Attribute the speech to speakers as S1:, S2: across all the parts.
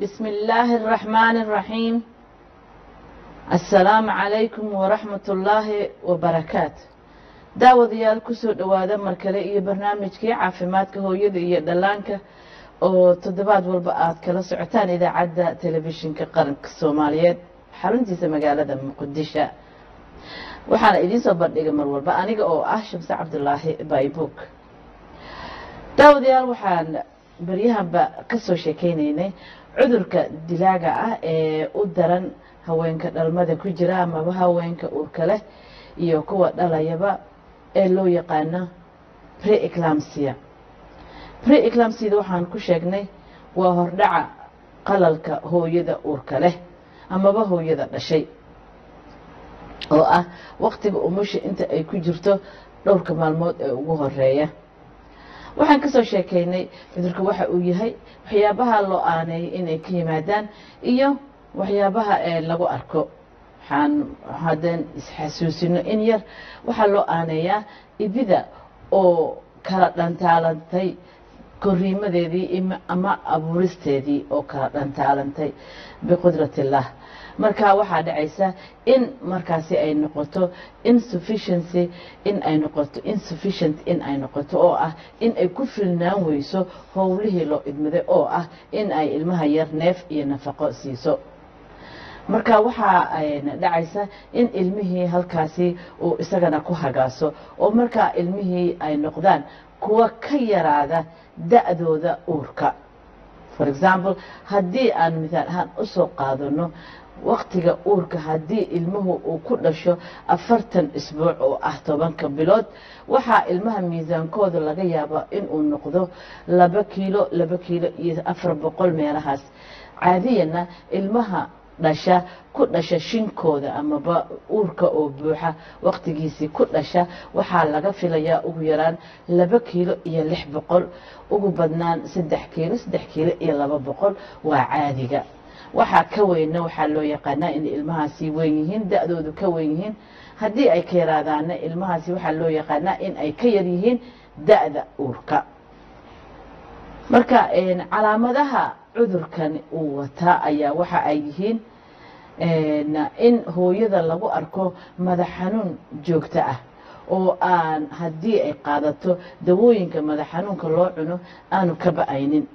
S1: بسم الله الرحمن الرحيم السلام عليكم ورحمة الله وبركاته daawadayaal kusoo dhowaada mar kale iyo barnaamijkii caafimaadka hooyada iyo dhallaanka oo toddobaad walba aad kala socotaan idaacadda telefishinka qaranka soomaaliyeed xaruntiisa magaalada muqdisho waxaana idiin soo bandhiga mar walba aniga oo ah shamse cabdulaahi baybuuk daawadayaal waxaan baryahanba ka soo sheekeynaynay cudurka dilaaga ah ee u daran haweenka dhalmada ku jira amaba haweenka uurka leh iyo kuwa dhalayaba ee loo yaqaano pre-eclamsia pre-eclamsiada waxaan ku sheegnay waa hordhaca qalalka hooyada uurka leh amaba hooyada dhashay oo ah waqtiga umusha inta ay ku jirto dhowrka maalmood ee ugu horreeya waxaan ka soo sheekeynay cudurka waxa uu yahay waxyaabaha loo aaneeyo inay ka yimaadaan iyo waxyaabaha lagu arko. Waxaan haddeen isxasuusino in yar waxaa loo aaneeyaa ibida oo kala dhantaalantay koriimadeedii ama abuuristeedii oo kala dhantaalantay biqudrat illah marka waxaa dhacaysa in markaasi ay noqoto insufficiency in ay noqoto insufficient in ay noqoto oo ah in ay ku filnaan weyso howlihii loo idmaday oo ah in ay ilmaha yar neef iyo nafaqo siiso. Marka waxaa dhacaysa in ilmihii halkaasi uu isagana ku hagaaso oo markaa ilmihii ay noqdaan kuwa ka yaraada da-dooda uurka. For example haddii aan mithaal ahaan u soo qaadano waktiga uurka haddii ilmuhu uu ku dhasho afartan isbuuc oo ah tobanka bilood waxaa ilmaha miisaankooda laga yaabaa inuu noqdo laba kiilo laba kiilo iyo afar boqol meelahaas. Caadiyana ilmaha dhasha ku dhasha shinkooda amaba uurka oo buuxa waqtigiisii ku dhasha waxaa laga filayaa ugu yaraan laba kiilo iyo lix boqol ugu badnaan saddex kiilo saddex kiilo iyo laba boqol waa caadiga waxaa ka weyna waxaa loo yaqaanaa in ilmahaasi weyn yihiin da-doodu ka weyn yihiin. Haddii ay ka yaraadaana ilmahaasi waxaa loo yaqaanaa in ay ka yar yihiin da-da uurka. Marka calaamadaha cudurkan uu wataa ayaa waxa ay yihiin in hooyada lagu arko madax xanuun joogto ah oo aan haddii ay qaadato dawooyinka madax xanuunka loo cuno aanu ka ba'aynin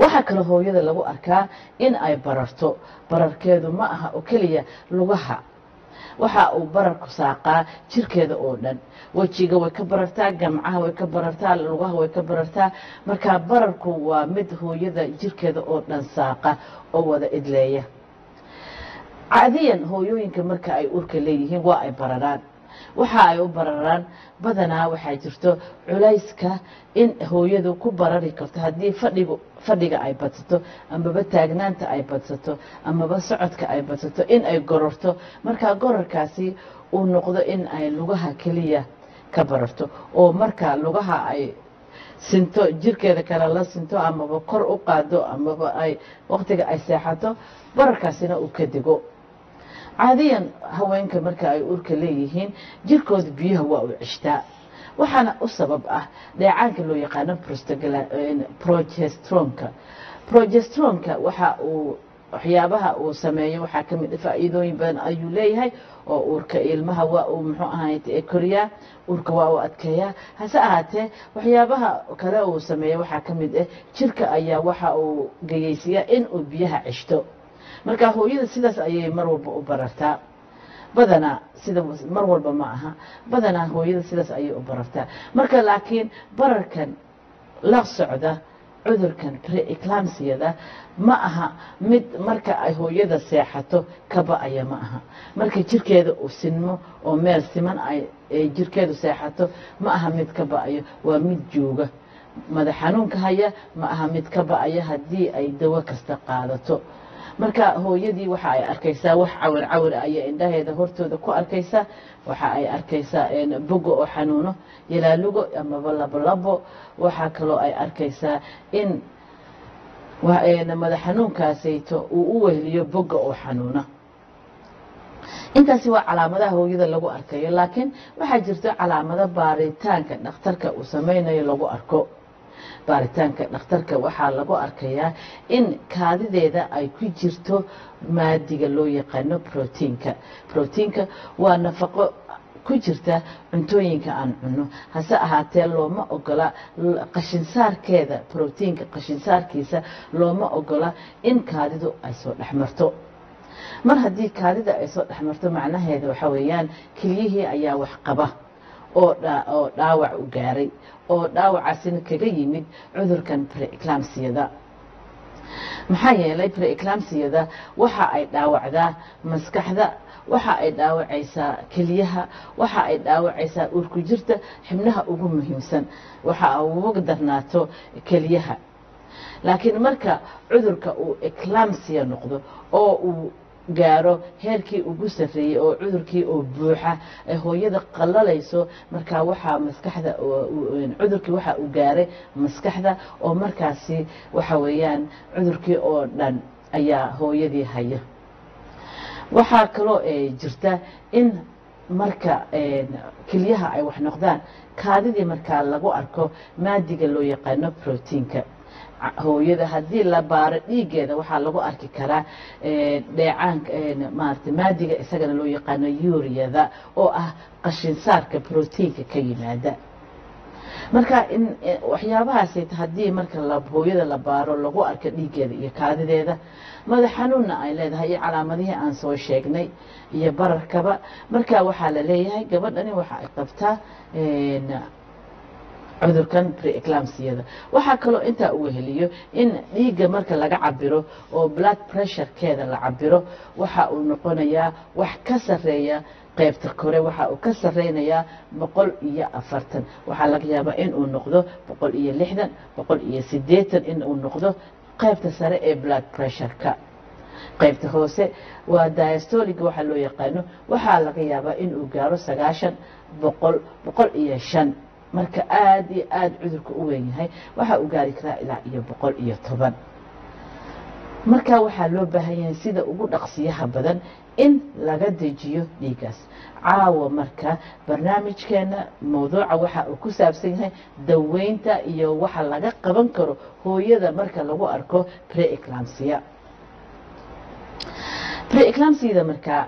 S1: waxaa kaloo hooyada lagu arkaa in ay bararto. Bararkeedu ma aha oo keliya lugaha. Waxa uu bararku saaqaa jirkeeda oo dhan. Wejiga way ka barartaa gamcaha way ka barartaa lugaha way ka barartaa. Marka bararku waa mid hooyada jirkeeda oo dhan saaqa oo wada idleeya. Caadiyan hooyooyinka marka ay urka leeyihiin waa ay bararaan. Waxa ay u bararaan badanaa waxaa jirto culayska in hooyadu ku barari karto. Haddii fadhigu fadhiga ay badsato amaba taagnaanta ay badsato amaba socodka ay badsato in ay gororto. Markaa gorarkaasi uu noqdo in ay lugaha keliya ka bararto oo marka lugaha ay sinto jirkeeda kale la sinto amaba kor u qaado amaba ay waqtiga ay seexato bararkaasina uu ka dego. Caadiyan haweenka marka ay urka leeyihiin jirkooda biyaha waa u cishtaa waxaana u sabab ah dheecaanka loo yaqaano progestronka progestronka waxa uu waxyaabaha uu sameeyo waxaa ka mid faa'iidooyin badan ayuu leeyahay oo uurka ilmaha waa uu muxuu ahayd koriyaa uurka waa uu adkeeyaa. Hase ahaatee waxyaabaha kale uu sameeyo waxaa ka mid ah jirka ayaa waxa uu geyeysiyaa in uu biyaha cishto marka hooyada sidaas ayay mar walba u barartaa badanaa sida mar walba ma aha. Badanaa hooyada sidaas ayay u barartaa marka laakiin bararkan la socda cudurkan pre-eclamsiyada ma aha mid marka ay hooyada seexato ka ba'aya ma aha. Marka jirkeeda uu sinmo oo meel siman ay jirkeedu seexato ma aha mid ka ba'ayo waa mid jooga. Madax xanuunka haya ma aha mid ka ba'aya haddii ay dawo kasta qaadato marka hooyadii waxa ay arkaysaa wax cawir cawir ayay indhaheeda hortooda ku arkaysaa. Waxa ay arkaysaa bogo oo xanuuno yalaalugo amaba labolabo waxaa kaloo ay arkaysaa in madax xanuunkaasayto uu u wehliyo boga oo xanuuna intaasi waa calaamadaha hooyada lagu arkayo laakiin waxaa jirto calaamado baaritaanka dhakhtarka uu samaynayo lagu arko baaritaanka dhakhtarka waxaa lagu arkayaa in kaadideeda ay ku jirto maadiga loo yaqaano brotiinka brotiinka waa nafaqo ku jirta cuntooyinka aan cunno. Hase ahaatee looma ogola qashinsaarkeeda brotiinka qashinsaarkiisa looma ogola in kaadidu ay soo dhex marto. Mar haddii kaadida ay soo dhex marto macnaheeda waxa weeyaan keliyihii ayaa wax qaba oo dhaawac u gaaray oo dhaawacaasina kaga yimid cudurkan preeclamsiyada maxaa yeelay preeclamsiyada waxa ay dhaawacdaa maskaxda waxa ay dhaawacaysaa keliyaha waxa ay dhaawacaysaa uurku jirta xibnaha ugu muhiimsan waxa ugu darnaato keliyaha laakiin marka cudurka uu eclamsia noqdo oo uu gaaro heerkii ugu sarreeyey oo cudurkii oo buuxa ee hooyada qallalayso markaa waxaa maskaxda cudurkii waxa uu gaaray maskaxda oo markaasi waxa weeyaan cudurkii oo dhan ayaa hooyadii haya. Waxaa kaloo jirta in marka keliyaha ay wax noqdaan kaadidii markaa lagu arko maadiga loo yaqaano brotiinka hooyada haddii la baaro dhiiggeeda waxaa lagu arki karaa dheecaanka maarata maadiga isagana loo yaqaano yuuriyada oo ah qashinsaarka brotiinka ka yimaada. Marka in waxyaabahaas haddii marka hooyada la baaro lagu arko dhiiggeeda iyo kaadideeda madax xanuunna ay leedahay iyo calaamadihii aan soo sheegnay iyo bararkaba marka waxaa la leeyahay gabadhani waxa ay qabtaa cudurkan preeclamsiyada waxaa kaloo intaa uu heliyo in dhiigga marka laga cabiro oo blood pressurekeeda la cabiro waxa uu noqonayaa wax ka sareeya qaybta kore waxa uu ka sareynayaa boqol iyo afartan. Waxaa laga yaabaa in uu noqdo boqol iyo lixdan boqol iyo sideetan in uu noqdo qaybta sare ee blood pressureka. Qaybta hoose waa diastoliga waxaa loo yaqaano. Waxaa laga yaabaa in uu gaaro sagaashan boqol boqol iyo shan marka aada iyo aada cudurka u weyn yahay waxaa uu gaari karaa ilaa iyo boqol iyo toban. Marka waxaa loo baahan yahay sida ugu dhaqsiyaha badan in laga dejiyo dhiigaas caawa marka barnaamijkeena mawduuca waxa uu ku saabsan yahay daweynta iyo waxa laga qaban karo hooyada marka lagu arko preeclamsia preeclamsiyada markaa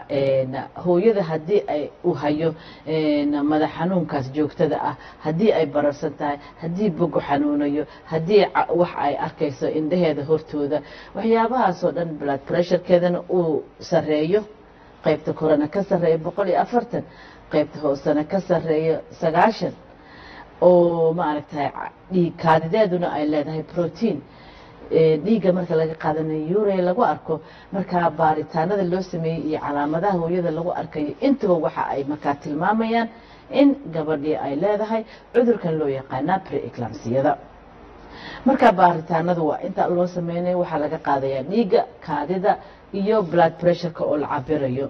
S1: hooyada haddii ay u hayo madax xanuunkaas joogtada ah haddii ay bararsan tahay haddii bogo xanuunayo haddii wax ay arkayso indhaheeda hortooda waxyaabahaasoo dhan blood pressurekeedana uu sareeyo qaybta korena ka sareeyo boqol iyo afartan qaybta hoosena ka sareeyo sagaashan. Oo maaragtay dhiig kaadideeduna ay leedahay protein dhiigga marka laga qaadanayo ure lagu arko markaa baaritaanada loo sameeyey iyo calaamadaha hooyada lagu arkayo intaba waxa ay markaa tilmaamayaan in gabadhii ay leedahay cudurkan loo yaqaanaa preeclamsiyada marka baaritaanadu waa inta loo sameynaya waxaa laga qaadayaa dhiigga kaadida iyo blood pressureka oo la cabirayo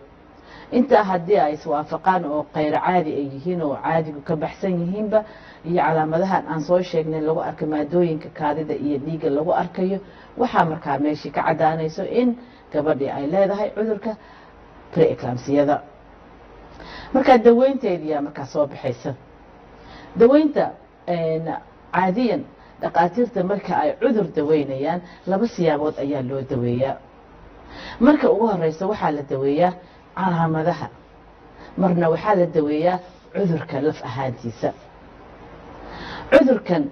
S1: intaa haddii ay iswaafaqaan oo kayr caadi ay yihiin oo caadigu ka baxsan yihiinba iyo calaamadahan aan soo sheegnay lagu arka maadooyinka kaadida iyo dhiigga lagu arkayo waxaa markaa meeshii ka caddaanayso in gabadhii ay leedahay cudurka preeclamsiyada markaa daweynteediyaa markaa soo baxaysa. Daweynta caadiyan dhaqaatiirta marka ay cudur daweynayaan laba siyaabood ayaa loo daweeyaa. Marka ugu horeysa waxaa la daweeyaa calaamadaha. Marna waxaa la daweeyaa cudurka laf ahaantiisa cudurkan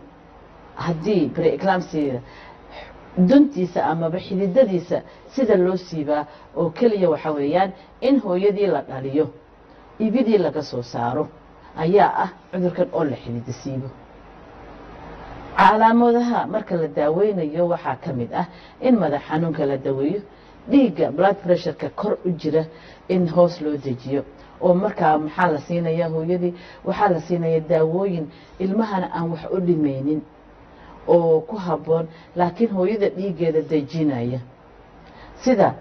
S1: haddii preeclamsiyada duntiisa amaba xididadiisa sida loo siibaa oo keliya waxa weeyaan in hooyadii la dhaliyo ibidii laga soo saaro ayaa ah cudurkan oo la xidido siibo calaamadaha marka la daaweynayo waxaa ka mid ah in madax xanuunka la daweeyo dhiigga blood pressureka kor u jira in hoos loo dejiyo oo markaa maxaa la siinaya hooyadii? Waxaa la siinaya daawooyin ilmahana aan wax u dhimaynin oo ku habboon laakiin hooyada dhiiggeeda dejinaya. Sida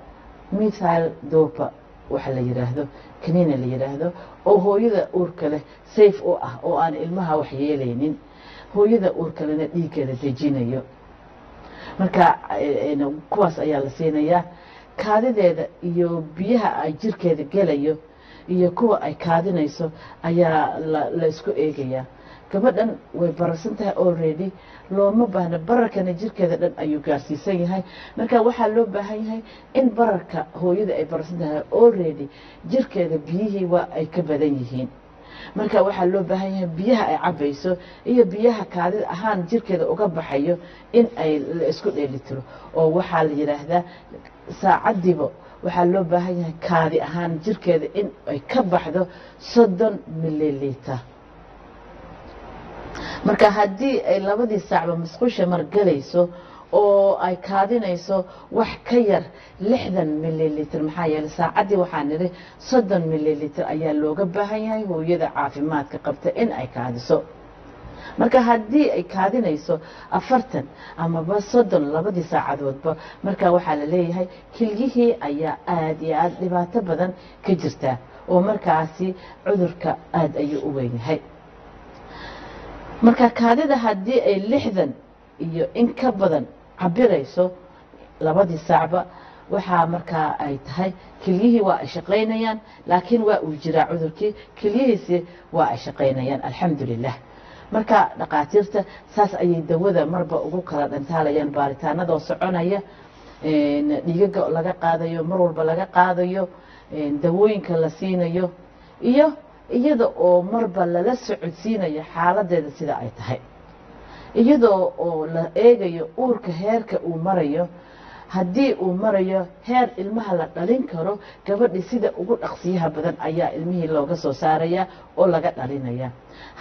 S1: mithile dopa waxa la yidhaahdo kaniina la yidhaahdo oo hooyada uurka leh safe u ah oo aan ilmaha wax yeelaynin. Hooyada uurka lena dhiiggeeda dejinayo. Marka kuwaas ayaa la siinayaa. Kaadideeda iyo biyaha ay jirkeeda gelayo iyo kuwa ay kaadinayso ayaa la isku eegayaa gabadhan way bararsan tahay already looma baahna bararkana jirkeeda dhan ayuu gaarsiisan yahay. Marka waxaa loo baahan yahay in bararka hooyada ay bararsan tahay already jirkeeda biyihii waa ay ka badan yihiin. Marka waxaa loo baahan yahay biyaha ay cabayso iyo biyaha kaadida ahaan jirkeeda uga baxayo in ay la isku dheelitiro. Oo waxaa la yidhaahdaa saacadiiba waxaa loo baahan yahay kaadi ahaan jirkeeda in ay ka baxdo soddon mililiter marka haddii ay labadii saacba musqusha margalayso oo ay kaadinayso wax ka yar lixdan mililiter maxaa yeeley saacaddii waxaa nidhi soddon mililiter ayaa looga baahan yahay hooyada caafimaadka qabta in ay kaadiso marka haddii ay kaadinayso afartan amaba soddon labadii saacadoodba marka waxaa la leeyahay kilyihii ayaa aada iyo aada dhibaato badan ka jirtaa oo markaasi cudurka aada ayuu u weynyahay marka kaadida haddii ay lixdan iyo in ka badan cabirayso labadii saacba waxaa markaa ay tahay kelyihii waa ay shaqaynayaan laakiin waa uu jiraa cudurkii kelyihiisi waa ay shaqaynayaan alxamdu lilah marka dhakhaatiirta saas ayay dawada marba ugu kala dhantaalayaan baaritaanadoo soconaya dhiigaga laga qaadayo mar walba laga qaadayo dawooyinka la siinayo iyo iyada oo marba lala socodsiinayo xaaladeeda sida ay tahay. Iyadoo oo la eegayo uurka heerka uu marayo haddii uu marayo heer ilmaha la dhalin karo gabadhi sida ugu dhaqsiyaha badan ayaa ilmihii looga soo saaraya oo laga dhalinaya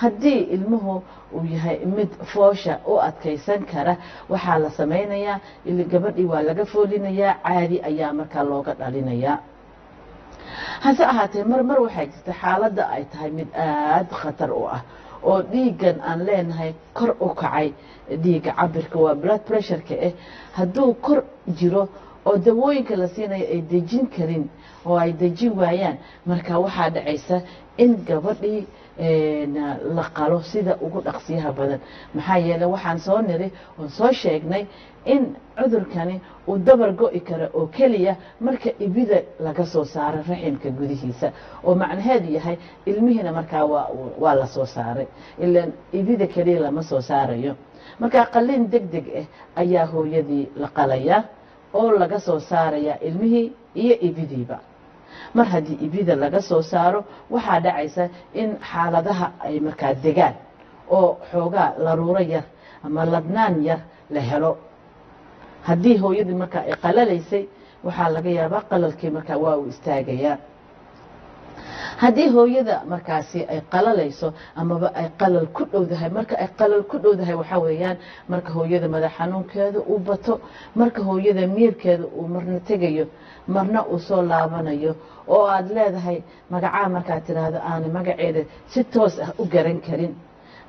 S1: haddii ilmuhu uu yahay mid foosha u adkaysan kara waxaa la samaynayaa gabadhii waa laga foolinayaa caadi ayaa markaa looga dhalinayaa. Hase ahaatee mar mar waxaa jirta xaaladda ay tahay mid aada khatar u ah oo dhiiggan aan leenahay kor u kacay. Dhiigga cabirka waa blood pressureka ah hadduu kor jiro oo dawooyinka la siinayo ay dejin karin oo ay dejin waayaan marka waxaa dhacaysa in gabadhii la qalo sida ugu dhaqsiyaha badan. Maxaa yeele waxaan soo niri oon soo sheegnay in cudurkani uu dabar go'i karo oo keliya marka ibida laga soo saaro raximka gudihiisa. Oo macnaheedu yahay ilmihiina markaa waa la soo saaray. Ilaan ibida keliya lama soo saarayo. Markaa qalin deg deg ah ayaa hooyadii la qalayaa oo laga soo saarayaa ilmihii iyo ibidiiba mar haddii ibida laga soo saaro waxaa dhacaysa in xaaladaha ay markaa degaan oo xoogaa laruuro yar ama ladnaan yar la helo. Haddii hooyadii markaa ay qalalaysay waxaa laga yaabaa qalalkii markaa waa uu istaagayaa haddii hooyada markaasi ay qalalayso amaba ay qalal ku dhowdahay marka ay qalal ku dhowdahay waxaa weeyaan marka hooyada madax xanuunkeeda uu bato marka hooyada miirkeeda uu marna tegayo marna uu soo laabanayo oo aad leedahay magacaa markaad tidhaahdo aanay magaceeda si toos ah u garan karin.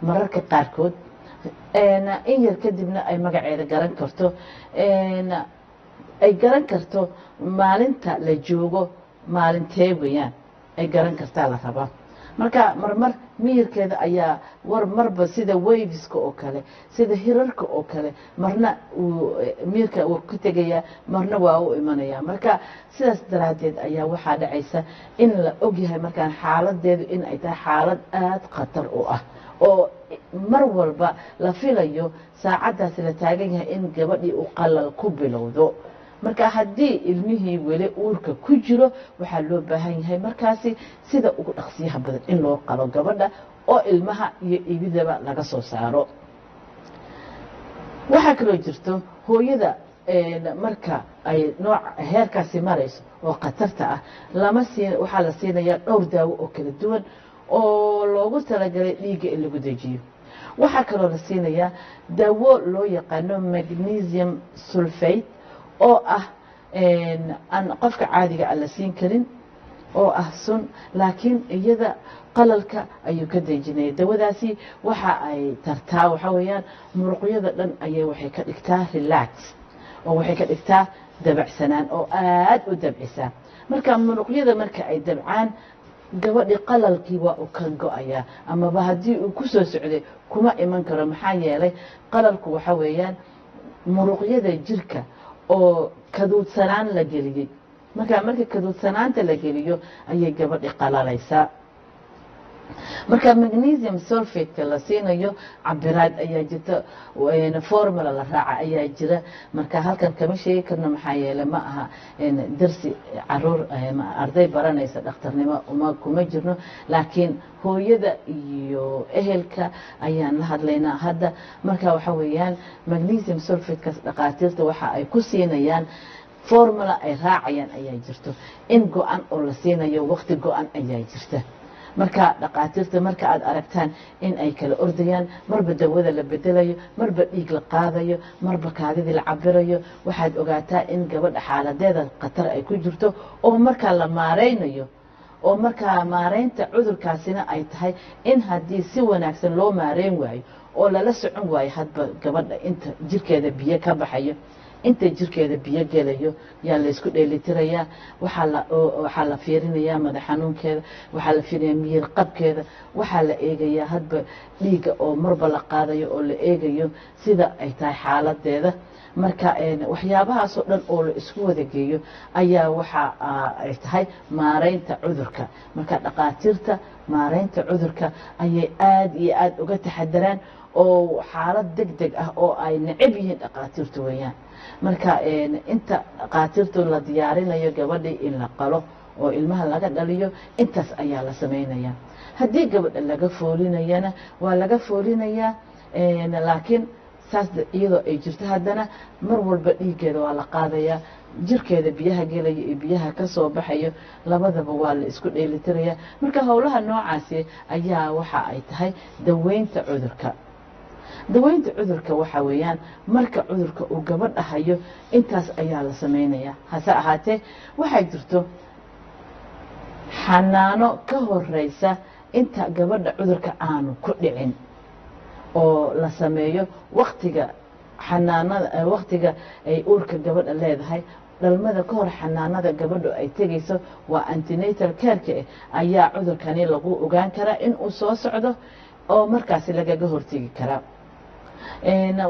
S1: Mararka qaarkood in yar kadibna ay magaceeda garan karto ay garan karto maalinta la joogo maalintee weeyaan ay garan kartaa la rabaa marka marmar miyirkeeda ayaa war marba sida waviska oo kale sida hirarka oo kale marna miyirka uu ka tegayaa marna waa u imanaya. Marka sidaas daraaddeed ayaa waxaa dhacaysa in la ogyahay markaan xaaladeedu in ay tahay xaalad aada khatar u ah oo mar walba la filayo saacaddaasi la taagan yahay in gabadhii uu qalal ku bilowdo marka haddii ilmihii weli uurka ku jiro waxaa loo baahan yahay markaasi sida ugu dhaqsiyaha badan in loo qalo gabadha oo ilmaha iyo ibidaba laga soo saaro. Waxaa kaloo jirto hooyada marka ay nooc heerkaasi marayso oo khatarta ah lama siin waxaa la siinayaa dhowr daawo oo kala duwan oo loogu talagalay dhiigga in lagu dejiyo waxaa kaloo la siinayaa daawo loo yaqaano magnesium sulfate oo ah aan qofka caadiga a la siin karin oo ah sun laakiin iyada qalalka ayuu ka dejinaya. Dawadaasi waxa ay tartaa waxaa weeyaan muruqyada dhan ayay waxay ka dhigtaa relax oo waxay ka dhigtaa dabacsanaan oo aada u dabcisaa marka muruqyada marka ay dabcaan gabadhi qalalkii waa uu ka go'ayaa amaba haddii uu ku soo socday kuma iman karo. Maxaa yeelay qalalku waxa weeyaan muruqyada jirka oo kaduudsanaan la geliyey marka marka kaduudsanaanta la geliyo ayay gabadhi qalalaysaa marka magnesium sulfateka la siinayo cabiraad ayaa jirta formula la raaca ayaa jira. Marka halkan kama sheegi karno maxaa yeele ma aha darsi carruur arday baranaysa dhakhtarnimo uma kuma jirno. Laakiin hooyada iyo ehelka ayaan la hadlaynaa hadda. Marka waxa weeyaan magnesium sulfatekaas dhakhaatiirta waxa ay ku siinayaan formula ay raacayaan ayaa jirto. In go-an oo la siinayo waqti go-an ayaa jirta marka dhakhaatiirta marka aad aragtaan in ay kala ordayaan marba dawada la bedelayo marba dhiig la qaadayo marba kaadidii la cabirayo waxaad ogaataa in gabadha xaaladeeda khatar ay ku jirto oo markaa la maaraynayo oo markaa maaraynta cudurkaasina ay tahay in haddii si wanaagsan loo maareyn waayo oo lala socon waayo hadba gabadha inta jirkeeda biyo ka baxayo inta jirkeeda biyo gelayo yaa laysku dheelitirayaa waxaa la fiirinayaa madax xanuunkeeda waxaa la fiirinayaa miyir qabkeeda waxaa la eegayaa hadba dhiiga oo marba la qaadayo oo la eegayo sida ay tahay xaaladeeda. Marka waxyaabahaasoo dhan oo la isku wada geeyo ayaa waxa ay tahay maaraynta cudurka. Marka dhakhaatiirta maaraynta cudurka ayay aada iyo aada uga taxadaraan oo xaalad deg deg ah oo ay necab yihiin dhakhaatiirtu weeyaan. Marka inta dhakhaatiirtu la diyaarinayo gabadhii in la qalo oo ilmaha laga dhaliyo intaas ayaa la samaynayaa haddii gabadha laga foolinayana waa laga foolinayaa laakiin saas iyadoo ay jirto haddana mar walba dhiiggeeda waa la qaadayaa jirkeeda biyaha gelaya iyo biyaha ka soo baxayo labadaba waa la isku dheelitirayaa. Marka howlaha noocaasi ayaa waxa ay tahay daweynta cudurka daweynta cudurka waxa weeyaan marka cudurka uu gabadha hayo intaas ayaa la samaynayaa hase ahaatee waxaa jirto xanaano ka horeysa inta gabadha cudurka aanu ku dhicin oo la sameeyo waktiga xanaanada waktiga ay uurka gabadha leedahay. Dhalmada ka hor xanaanada gabadhu ay tegayso waa antinatal careka eh ayaa cudurkani lagu ogaan karaa in uu soo socdo oo markaasi lagaga hortegi karaa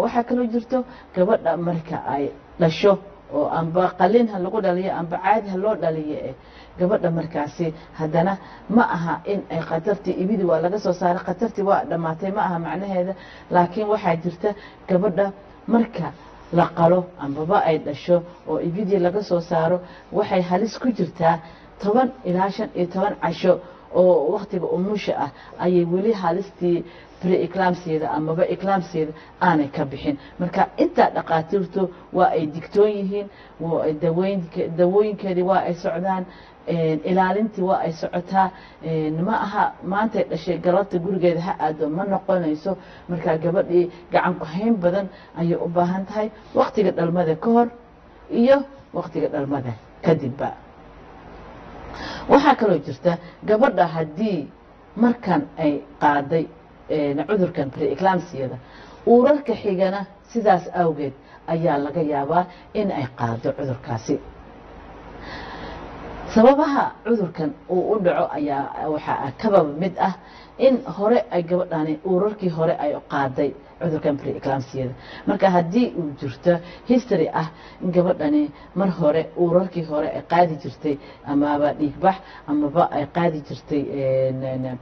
S1: waxaa kaloo jirto gabadha marka ay dhasho oo amba qalin ha lagu dhaliyo amba caadi ha loo dhaliyo eh gabadha markaasi haddana ma aha in ay khatartii ibidi waa laga soo saaray khatartii waa dhammaatay ma aha macnaheeda. Laakiin waxaa jirta gabadha marka la qalo ambaba ay dhasho oo ibidii laga soo saaro waxay halis ku jirtaa toban ilaa shan iyo toban casho oo waktiga umusha ah ayay weli halistii pre-eclamsiyada amaba eclamsiyada aanay ka bixin. Marka intaa dhakhaatiirtu waa ay digtoon yihiin dawooyinkeedii waa ay socdaan ilaalintii waa ay socotaa ma aha maantay dhashay galabta gurigeeda ha aado ma noqonayso. Marka gabadhii gacan ku-hayn badan ayay u baahan tahay waktiga dhalmada ka hor iyo waktiga dhalmada kadibba waxaa kaloo jirta gabadha haddii markan ay qaaday cudurkan pre-eclamsiyada uurarka xigana sidaas awgeed ayaa laga yaabaa in ay qaado cudurkaasi. Sababaha cudurkan uu u dhaco ayaa waxaa kababa mid ah in hore ay gabadhani uurarkii hore ay qaaday cudurkan pre-eclamsiyada marka haddii uu jirto history ah in gabadhani mar hore uurarkii hore ay qaadi jirtay amaba dhiigbax amaba ay qaadi jirtay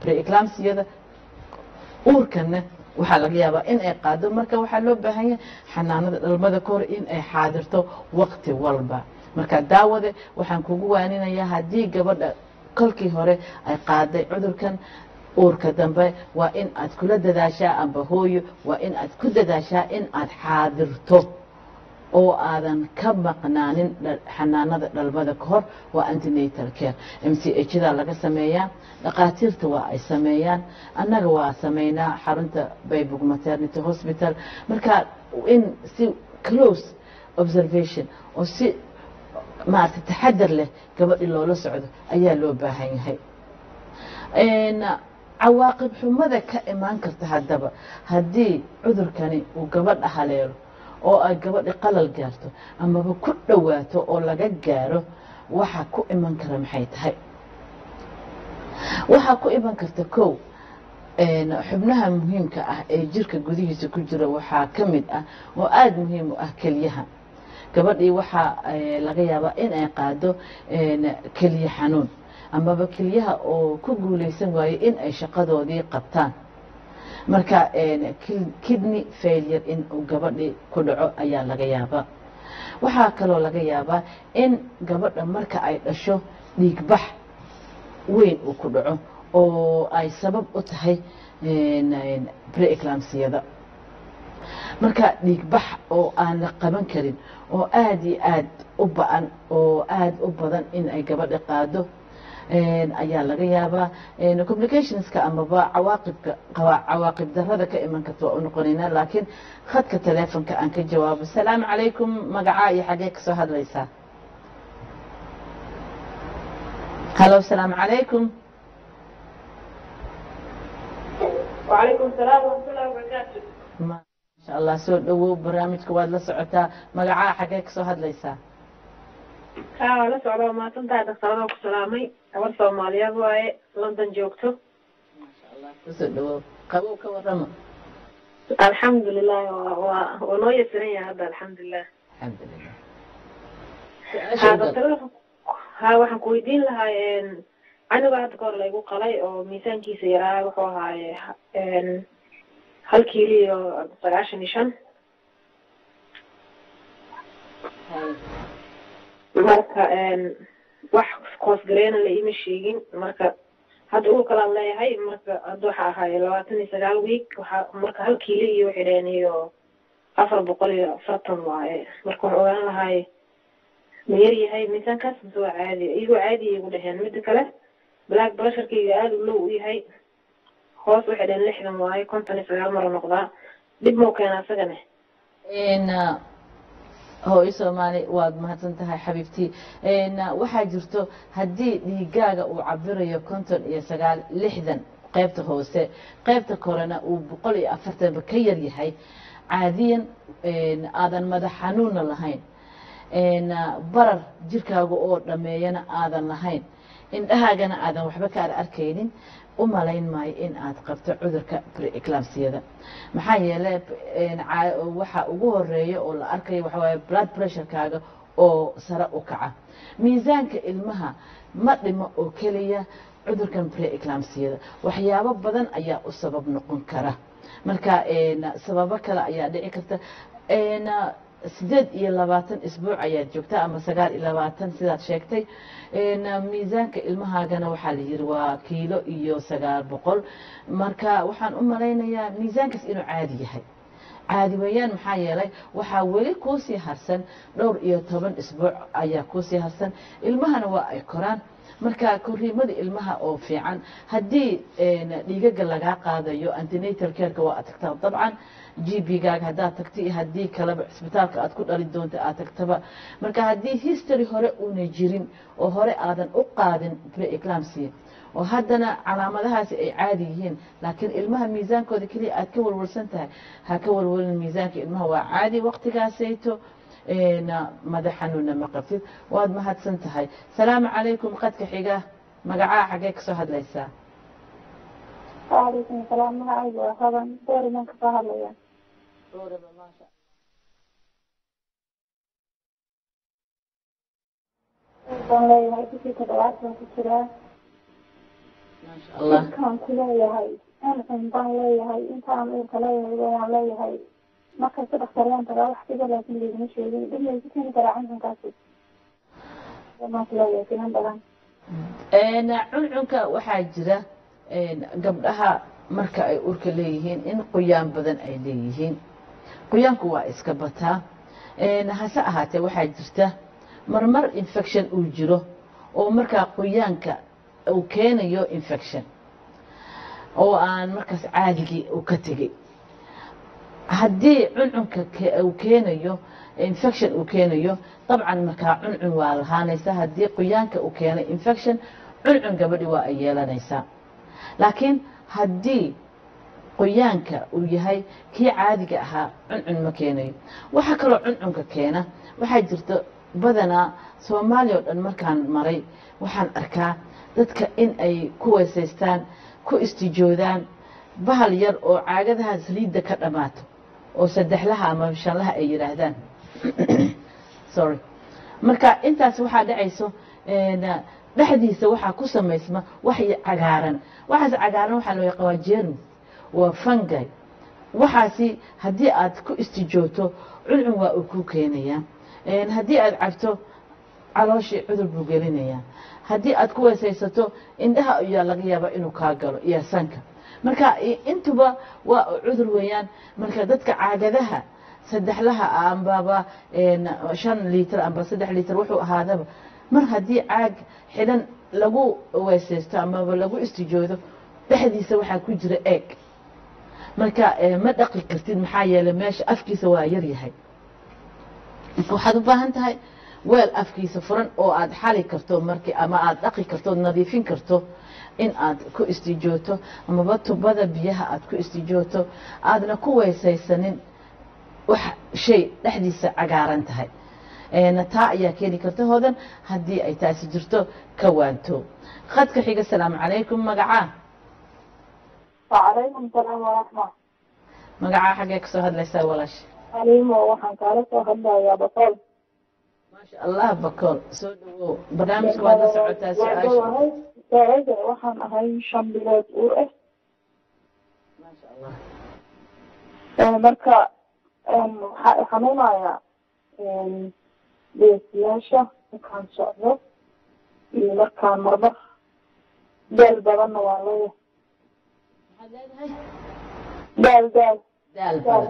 S1: pre-eclamsiyada uurkanna waxaa laga yaabaa in ay qaado. Marka waxaa loo baahan yahay xanaanada dhalmada ka hor in ay xaadirto waqti walba. Marka daawade waxaan kugu waaninayaa haddii gabadha kolkii hore ay qaaday cudurkan uurka dambe waa in aad kula dadaashaa amba hooyo waa in aad ku dadaashaa in aad xaadirto oo aadan ka maqnaanin xanaanada dhalmada ka hor waa antinatal care. M c h da laga sameeyaa dhakhaatiirta waa ay sameeyaan annaga waa sameynaa xarunta baybog maternity hospital. Marka in si close observation oo si maarata taxadar leh gabadhi loola socdo ayaa loo baahan yahay. Cawaaqib xumada ka imaan karta haddaba haddii cudurkani uu gabadha haleelo oo ay gabadhi qalal gaarto amaba ku dhowaato oo laga gaaro waxaa ku iman kara maxay tahay? Waxaa ku iman karta kow xubnaha muhiimka ah ee jirka gudihiisa ku jira waxaa ka mid ah oo aada muhiim u ah keliyaha gabadhii waxaa laga yaabaa in ay qaado keliya xanuun. Amaba keliyaha oo ku guulaysan waaye in ay shaqadoodii qabtaan marka kidney failure in uu gabadhii ku dhaco ayaa laga yaabaa. Waxaa kaloo laga yaabaa in gabadha marka ay dhasho dhiigbax weyn uu ku dhaco oo ay sabab u tahay preeclamsiyada marka dhiigbax oo aan la qaban karin oo aada iyo aad u ba'an oo aada u badan in ay gabadha qaado ayaa laga yaabaa complicationska amaba cawaaqibka cawaaqib darada ka iman karta waa u noqonaynaa laakiin khadka teleefonka aan ka jawaabo asalaamu calaykum magacaa iyo xaggee kasoo hadlaysaa halo asalaamu calaykum
S2: وعليكم السلام ورحمة الله وبركاته
S1: maasha allah soo dhawow barnaamijka waad la socotaa magacaa xaggee kasoo hadlaysaa
S2: haa waa la socdaa maasantahay dhaktarada ku salaamay. Gabar soomaaliyeed waaye london joogto. Alxamdulilah waa noo yasiran yahay hadda alxamdulilah dhaktarada haa waxaan ku weydiin lahaa aniga hadda ka hor laygu qalay oo miisaankiisa yaraa wuxuu ahaaye hal kiilo iyo sagaashan iyo shan marka wax koosgareena la iima sheegin. Marka hadda uu kalaan leeyahay marka hadda waxa ahaaye labaatan iyo sagaal week waxaa marka hal kiilo iyo waxay dhaheen iyo afar boqol iyo afartan waaye. Marka waxaan ogaan lahaay ma yar yahay miisaankaas mise waa caadi iyagoo caadiya igu dhaheen. Mida kale black pressurekayga aada u low u yahay hoos waxay dhaheen lixdan waaye konton iyo sagaal mara noqdaa. Dhib mau keenaa isagane
S1: hooyo soomaali waad mahadsan tahay xabiibtii. Waxaa jirto haddii dhiigaaga uu cabirayo konton iyo sagaal lixdan qaybta hoose qaybta korena uu boqol iyo afartanba ka yar yahay caadiyan aadan madax xanuunna lahayn. Barar jirkaaga oo dhameeyana aadan lahayn. Indhahaagana aadan waxba ka ar arkaynin u malayn maayo in aad qabto cudurka preeclampsiyada maxaa yeelay waxa ugu horreeya oo la arkayo waxa waaye blood pressurekaaga oo sare u kaca. Miisaanka ilmaha ma dhimo oo keliya cudurkan preeclampsiyada waxyaabo badan ayaa u sabab noqon kara. Marka sababo kale ayaa dhici karta sideed iyo labaatan isbuuc ayaad joogtaa ama sagaal iyo labaatan sidaad sheegtay. Miisaanka ilmahaagana waxaa la yiri waa kiilo iyo sagaal boqol. Marka waxaan u malaynayaa miisaankaas inuu caadi yahay. Caadi weeyaan maxaa yeelay waxaa weli kuusii harsan dhowr iyo toban isbuuc ayaa kuusii harsan. Ilmahana waa ay koraan. Marka koriimada ilmaha oo fiican haddii dhiigaga lagaa qaadayo antenatal careka waa tagtaa dabcan g b gaaga haddaad tagta iyo haddii kaleba cisbitaalka aad ku dhali doonta aad tagtaba. Marka haddii history hore una jirin oo hore aadan u qaadin preeclampsia oo haddana calaamadahaasi ay caadi yihiin laakiin ilmaha miisaankooda keliya aad ka walwalsan tahay ha ka walwalin miisaanka ilmaha waa caadi waqtigaasayto madax xanuunna ma qabtid. Waad mahadsan tahay. Salaamu calaykum qadka xiga magacaa xaggee ka soo hadlaysaa
S3: wacalaykum asalaam magacaygu waa hodan door iman ka soo hadlaya aan leeyahay bishii toddobaad baan ku jiraa inkaan ku leeyahay ancun baan leeyahay intaan uurka leeyahay wayaan leeyahay markasta dhaktariyaan tagaa wax siga laakin laiguma sheegin dib laygu keeni karaa cuncunkaasi leeyahay filan badan
S1: cuncunka waxaa jira gabdhaha marka ay urka leeyihiin in qoyaan badan ay leeyihiin. Qoyaanku waa iska bataa hase ahaatee waxaa jirta marmar infection uu jiro oo markaa qoyaanka uu keenayo infection oo aan markaas caadigii uu ka tegey. Haddii cuncunka uu keenayo infection uu keenayo dabcan markaa cuncun waa lahaanaysaa haddii qoyaanka uu keenay infection cuncun gabadhi waa ay yeelanaysaa laakiin haddii qoyaanka uu yahay kii caadiga ahaa cuncun ma keenayo waxaa kaloo cuncunka keena. Waxaa jirta badanaa soomaaliya oo dhan markaan maray waxaan arkaa dadka in ay ku weysaystaan ku istijoodaan bahal yar oo caagadaha saliidda ka dhammaato oo saddexlaha ama shanlaha ay yidhaahdaan sorry. Marka intaas waxaa dhacayso dhexdiisa waxaa ku samaysma wax cagaaran. Waxaas cagaaran waxaa loo yaqaan waa jermis waa fangay waxaasi haddii aad ku istijooto cuncun waa uu ku keenayaa. Haddii aad cabto calooshii cudur buu gelinayaa. Haddii aad ku weesaysato indhaha ayaa laga yaabaa inuu kaa galo iyo sanka. Marka intuba waa cudur weeyaan. Marka dadka caagadaha saddexlaha ambaba shan liitr amba saddex liitr wuxuu ahaadaba mar haddii caag xidhan lagu weesaysto amaba lagu istijoodo dhexdiisa waxaa ku jira eeg. Marka ma dhaqi kartid maxaa yeelay meesha afkiisa waa yar yahay. Waxaad u baahan tahay weel afkiisa furan oo aad xali karto markii ama aad dhaqi karto nadiifin karto in aad ku istijooto amaba tubada biyaha aad ku istijooto aadna ku weesaysanin wax shay dhexdiisa cagaaran tahay taa ayaa keeni karta hodan haddii ay taasi jirto ka waanto. Khadka xiga salaamu calaykum magacaa
S3: wacalaykum salaam waraxma
S1: magacaa xaggee ka soo hadlaysaa walaasha?
S3: Aliimo waxaan kaala soo hadlayaa bakool
S1: maasha allah bakool soo dhawow barnaamijka waad la socotaa su'aasha
S3: waxaan ahay shan bilood uu ah
S1: maasha allah
S3: marka waxaa xanuunayaa beesiyaasha markaan socdo iyo markaan marmar daal badanna waa
S1: leedahay
S3: daal. Daal
S1: daal